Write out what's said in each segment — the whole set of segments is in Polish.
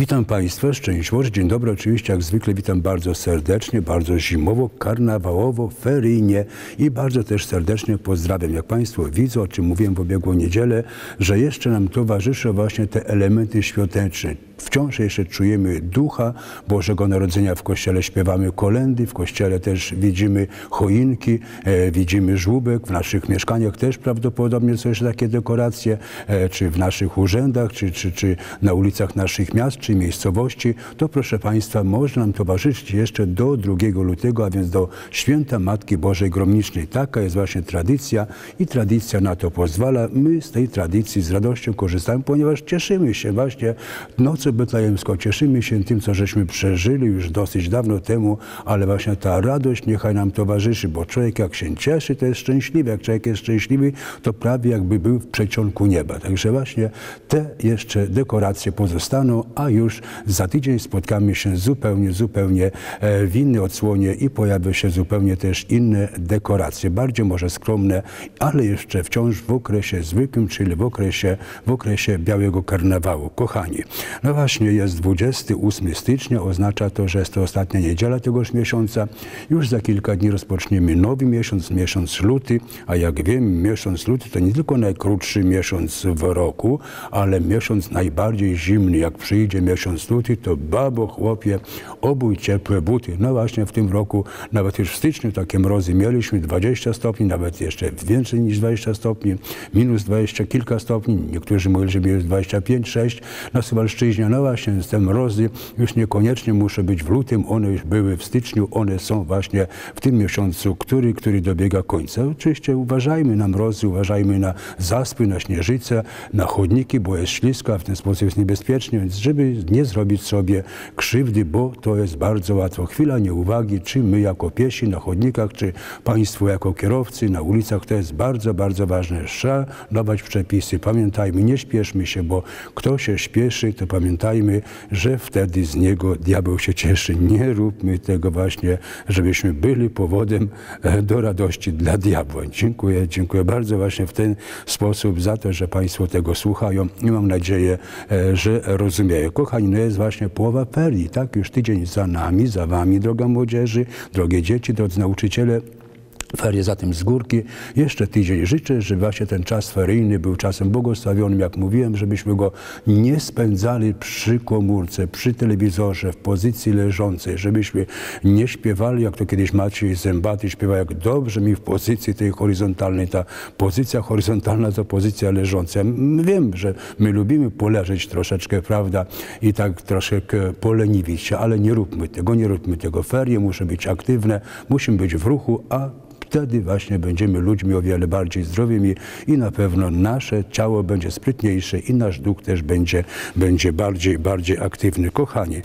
Witam Państwa, szczęść Boże, dzień dobry. Oczywiście jak zwykle witam bardzo serdecznie, bardzo zimowo, karnawałowo, feryjnie i bardzo też serdecznie pozdrawiam. Jak Państwo widzą, o czym mówiłem w ubiegłą niedzielę, że jeszcze nam towarzyszą właśnie te elementy świąteczne wciąż jeszcze czujemy ducha Bożego Narodzenia. W kościele śpiewamy kolendy, w kościele też widzimy choinki, e, widzimy żłóbek, w naszych mieszkaniach też prawdopodobnie są jeszcze takie dekoracje, e, czy w naszych urzędach, czy, czy, czy na ulicach naszych miast, czy miejscowości. To proszę Państwa, może nam towarzyszyć jeszcze do 2 lutego, a więc do święta Matki Bożej Gromnicznej. Taka jest właśnie tradycja i tradycja na to pozwala. My z tej tradycji z radością korzystamy, ponieważ cieszymy się właśnie nocą Wielce Betlejemsko. Cieszymy się tym, co żeśmy przeżyli już dosyć dawno temu, ale właśnie ta radość niechaj nam towarzyszy, bo człowiek jak się cieszy, to jest szczęśliwy. Jak człowiek jest szczęśliwy, to prawie jakby był w przeciągu nieba. Także właśnie te jeszcze dekoracje pozostaną, a już za tydzień spotkamy się zupełnie, zupełnie e, w innej odsłonie i pojawią się zupełnie też inne dekoracje, bardziej może skromne, ale jeszcze wciąż w okresie zwykłym, czyli w okresie, w okresie Białego Karnawału. Kochani, no właśnie jest 28 stycznia, oznacza to, że jest to ostatnia niedziela tegoż miesiąca. Już za kilka dni rozpoczniemy nowy miesiąc, miesiąc luty, a jak wiem, miesiąc luty to nie tylko najkrótszy miesiąc w roku, ale miesiąc najbardziej zimny. Jak przyjdzie miesiąc luty, to babo, chłopie, obój ciepłe buty. No właśnie w tym roku, nawet już w styczniu takie mrozy mieliśmy, 20 stopni, nawet jeszcze więcej niż 20 stopni, minus 20 kilka stopni. Niektórzy mówili, że jest 25-6 na Suwalszczyźnie, no właśnie te mrozy już niekoniecznie muszą być w lutym, one już były w styczniu, one są właśnie w tym miesiącu, który, który dobiega końca. Oczywiście uważajmy na mrozy, uważajmy na zaspy, na śnieżyce, na chodniki, bo jest ślisko, a w ten sposób jest niebezpiecznie, więc żeby nie zrobić sobie krzywdy, bo to jest bardzo łatwo. Chwila nieuwagi, czy my jako piesi na chodnikach, czy państwo jako kierowcy na ulicach, to jest bardzo, bardzo ważne. Szanować przepisy. Pamiętajmy, nie śpieszmy się, bo kto się śpieszy, to pamiętajmy, pamiętajmy, że wtedy z niego diabeł się cieszy. Nie róbmy tego właśnie, żebyśmy byli powodem e, do radości dla diabła. Dziękuję, dziękuję bardzo właśnie w ten sposób za to, że Państwo tego słuchają i mam nadzieję, e, że rozumieją. Kochani, no jest właśnie połowa ferii, tak? Już tydzień za nami, za Wami, droga młodzieży, drogie dzieci, drodzy nauczyciele ferie zatem z górki. Jeszcze tydzień życzę, żeby właśnie ten czas feryjny był czasem błogosławionym, jak mówiłem, żebyśmy go nie spędzali przy komórce, przy telewizorze, w pozycji leżącej, żebyśmy nie śpiewali, jak to kiedyś Maciej Zębaty śpiewał, jak dobrze mi w pozycji tej horyzontalnej. Ta pozycja horyzontalna to pozycja leżąca. Wiem, że my lubimy poleżeć troszeczkę, prawda, i tak troszeczkę poleniwić się, ale nie róbmy tego, nie róbmy tego. Ferie muszą być aktywne, musimy być w ruchu, a wtedy właśnie będziemy ludźmi o wiele bardziej zdrowymi i na pewno nasze ciało będzie sprytniejsze i nasz duch też będzie, będzie bardziej, bardziej aktywny. Kochani,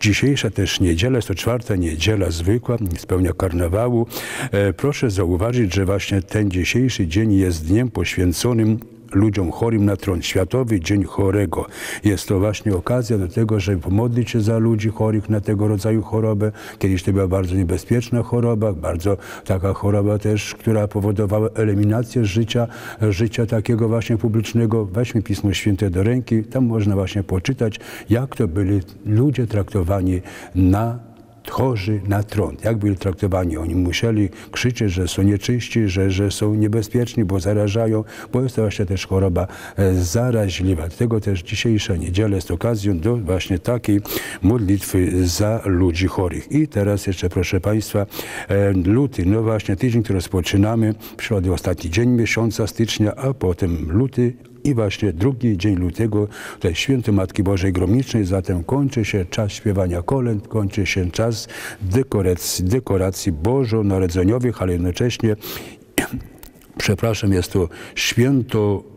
dzisiejsza też niedziela, jest to czwarta niedziela zwykła, spełnia karnawału. E, proszę zauważyć, że właśnie ten dzisiejszy dzień jest dniem poświęconym ludziom chorym na tron. Światowy Dzień Chorego. Jest to właśnie okazja do tego, żeby pomodlić się za ludzi chorych na tego rodzaju chorobę. Kiedyś to była bardzo niebezpieczna choroba, bardzo taka choroba też, która powodowała eliminację życia, życia takiego właśnie publicznego. Weźmy Pismo Święte do ręki, tam można właśnie poczytać, jak to byli ludzie traktowani na chorzy na tron. Jak byli traktowani? Oni musieli krzyczeć, że są nieczyści, że, że są niebezpieczni, bo zarażają, bo jest to właśnie też choroba e, zaraźliwa. Dlatego też dzisiejsza niedziela jest okazją do właśnie takiej modlitwy za ludzi chorych. I teraz jeszcze proszę Państwa, e, luty, no właśnie tydzień, który rozpoczynamy, przyszedł ostatni dzień miesiąca stycznia, a potem luty, i właśnie drugi dzień lutego to jest święto Matki Bożej Gromnicznej, zatem kończy się czas śpiewania kolęd, kończy się czas dekoracji, dekoracji bożonarodzeniowych, ale jednocześnie, przepraszam, jest to święto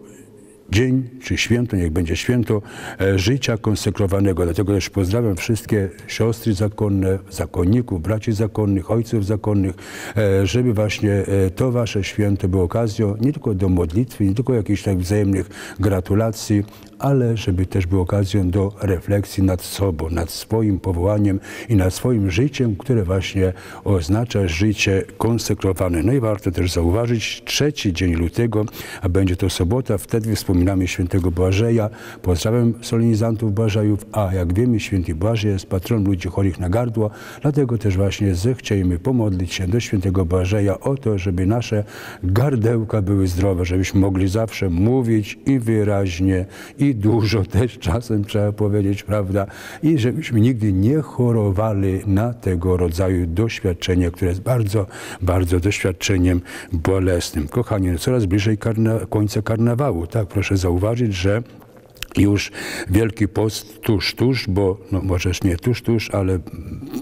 dzień czy święto, niech będzie święto e, życia konsekrowanego. Dlatego też pozdrawiam wszystkie siostry zakonne, zakonników, braci zakonnych, ojców zakonnych, e, żeby właśnie e, to wasze święto było okazją nie tylko do modlitwy, nie tylko jakichś tak wzajemnych gratulacji, ale żeby też było okazją do refleksji nad sobą, nad swoim powołaniem i nad swoim życiem, które właśnie oznacza życie konsekrowane. No i warto też zauważyć, trzeci dzień lutego, a będzie to sobota, wtedy wspomniałem wspominamy świętego Błażeja. Pozdrawiam solenizantów Błażejów, a jak wiemy, święty Błażej jest patron ludzi chorych na gardło, dlatego też właśnie zechciejmy pomodlić się do świętego Błażeja o to, żeby nasze gardełka były zdrowe, żebyśmy mogli zawsze mówić i wyraźnie, i dużo też czasem trzeba powiedzieć, prawda, i żebyśmy nigdy nie chorowali na tego rodzaju doświadczenie, które jest bardzo, bardzo doświadczeniem bolesnym. Kochani, no coraz bliżej karna, końca karnawału, tak, proszę zauważyć, że już Wielki Post tuż, tuż, bo no możesz nie tuż, tuż, ale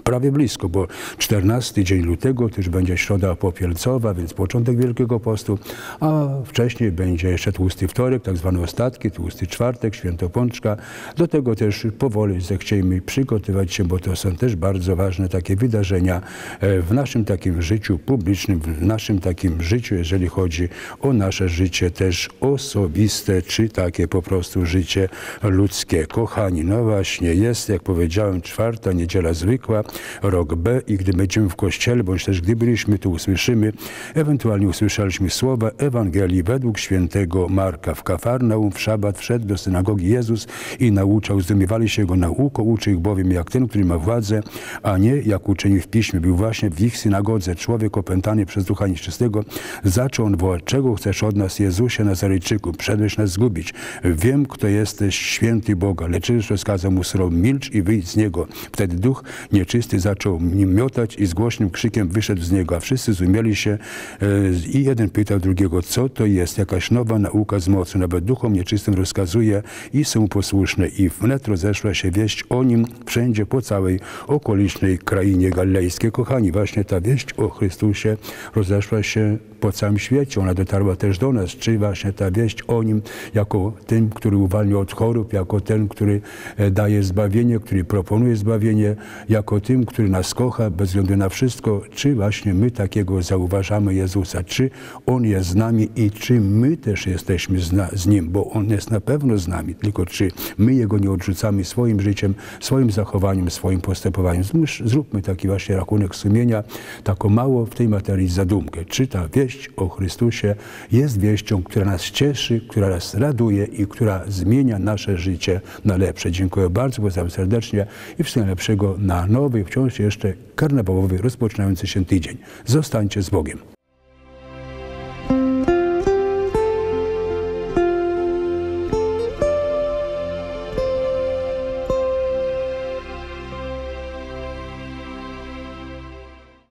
prawie blisko, bo 14 dzień lutego też będzie środa popielcowa, więc początek Wielkiego Postu, a wcześniej będzie jeszcze tłusty wtorek, tak zwane ostatki, tłusty czwartek, święto pączka. Do tego też powoli zechciejmy przygotować się, bo to są też bardzo ważne takie wydarzenia e, w naszym takim życiu publicznym, w naszym takim życiu, jeżeli chodzi o nasze życie też osobiste, czy takie po prostu życie ludzkie. Kochani, no właśnie, jest, jak powiedziałem, czwarta niedziela zwykła, rok B i gdy będziemy w kościele, bądź też gdy byliśmy, tu usłyszymy, ewentualnie usłyszeliśmy słowa Ewangelii według świętego Marka. W Kafarnaum w szabat wszedł do synagogi Jezus i nauczał. Zdumiewali się Jego nauką, uczył ich bowiem jak ten, który ma władzę, a nie jak uczynił w Piśmie. Był właśnie w ich synagodze człowiek opętany przez ducha nieczystego. Zaczął on wołać, czego chcesz od nas, Jezusie Nazarejczyku? Przedłeś nas zgubić. Wiem, kto jesteś, święty Boga. Lecz Jezus rozkazał mu surowo, milcz i wyjdź z niego. Wtedy duch nieczysty zaczął nim miotać i z głośnym krzykiem wyszedł z niego, a wszyscy zumieli się e, i jeden pytał drugiego, co to jest, jakaś nowa nauka z mocy. Nawet duchom nieczystym rozkazuje i są posłuszne. I wnet rozeszła się wieść o nim wszędzie po całej okolicznej krainie galilejskiej. Kochani, właśnie ta wieść o Chrystusie rozeszła się po całym świecie. Ona dotarła też do nas. Czy właśnie ta wieść o nim jako tym, który uwalnia od chorób, jako ten, który e, daje zbawienie, który proponuje zbawienie, jako tym, który nas kocha bez względu na wszystko, czy właśnie my takiego zauważamy Jezusa, czy On jest z nami i czy my też jesteśmy z, z Nim, bo On jest na pewno z nami, tylko czy my Jego nie odrzucamy swoim życiem, swoim zachowaniem, swoim postępowaniem. Zróbmy taki właśnie rachunek sumienia, taką mało w tej materii zadumkę. Czy ta wieść o Chrystusie jest wieścią, która nas cieszy, która nas raduje i która zmienia nasze życie na lepsze. Dziękuję bardzo, pozdrawiam serdecznie i wszystkiego najlepszego na nowy, wciąż jeszcze karnawałowy, rozpoczynający się tydzień. Zostańcie z Bogiem.